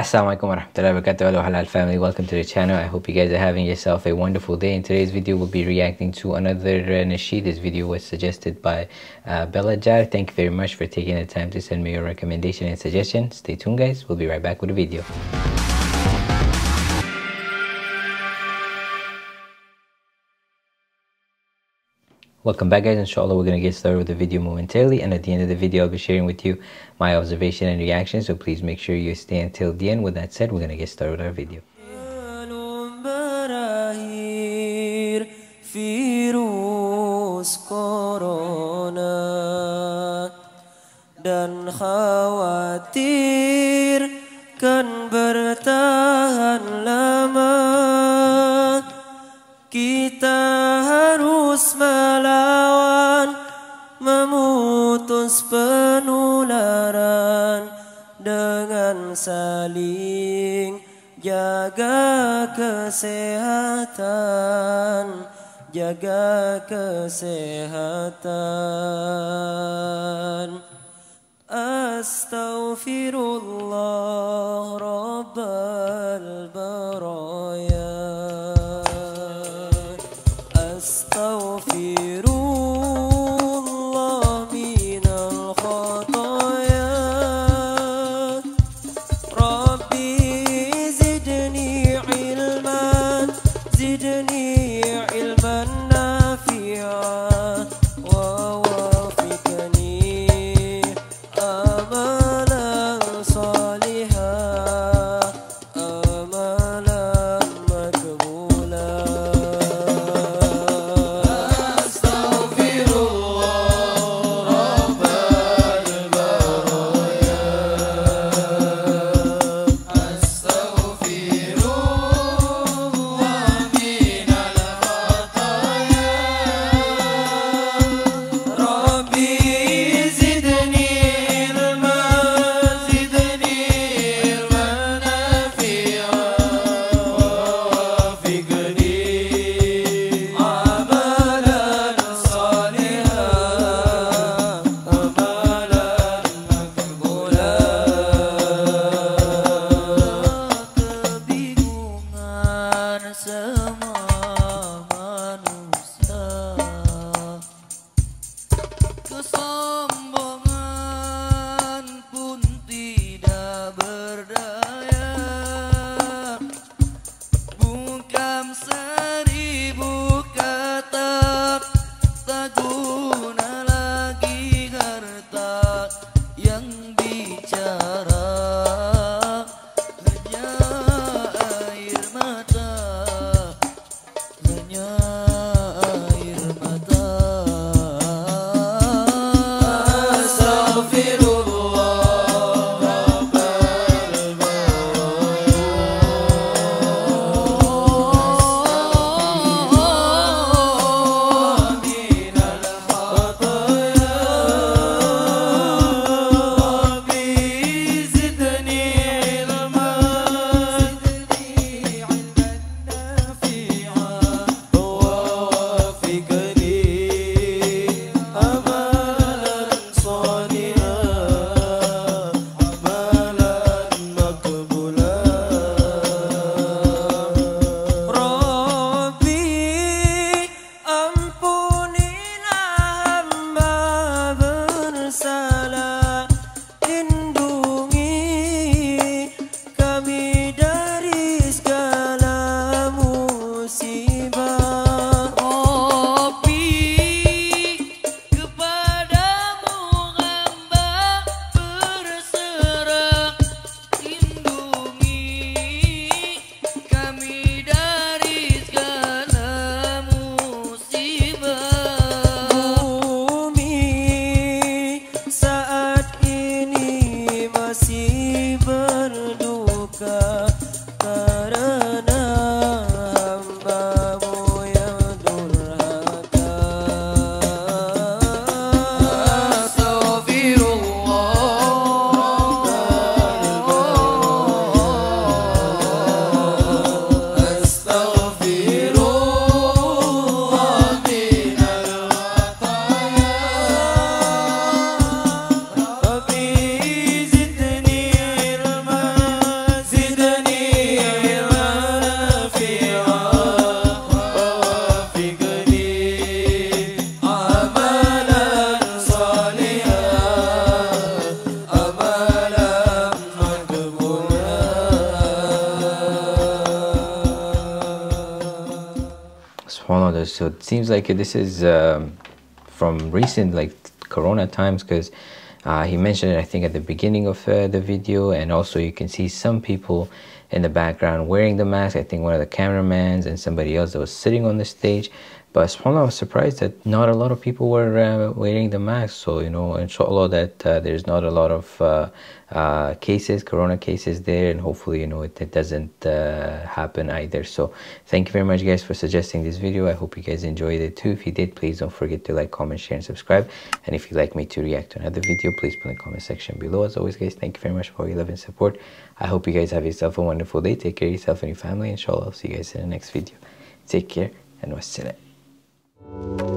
Assalamualaikum warahmatullahi wabarakatuh. Hello halal family. Welcome to the channel. I hope you guys are having yourself a wonderful day. In today's video we'll be reacting to another uh, nasheed this video was suggested by uh, Bella Jar. Thank you very much for taking the time to send me your recommendation and suggestion. Stay tuned guys. We'll be right back with the video Welcome back guys, inshallah we're going to get started with the video momentarily and at the end of the video I'll be sharing with you my observation and reaction so please make sure you stay until the end. With that said, we're going to get started with our video. dan khawatir saling jaga kesehatan jaga kesehatan. Astaghfirullah Rabbal Baraya subhanallah so it seems like this is um, from recent like corona times because uh, he mentioned it i think at the beginning of uh, the video. And also you can see some people in the background wearing the mask. I think one of the cameramans and somebody else that was sitting on the stage but subhanAllah, I was surprised that not a lot of people were uh, wearing the mask. So, you know, inshallah, that uh, there's not a lot of uh, uh cases, corona cases there, and hopefully, you know, it, it doesn't uh, happen either. So, thank you very much, guys, for suggesting this video. I hope you guys enjoyed it too. If you did, please don't forget to like, comment, share, and subscribe. And if you'd like me to react to another video, please put in the comment section below. As always, guys, thank you very much for your love and support. I hope you guys have yourself a wonderful day. Take care of yourself and your family. Inshallah, I'll see you guys in the next video. Take care and wassalam. Thank you.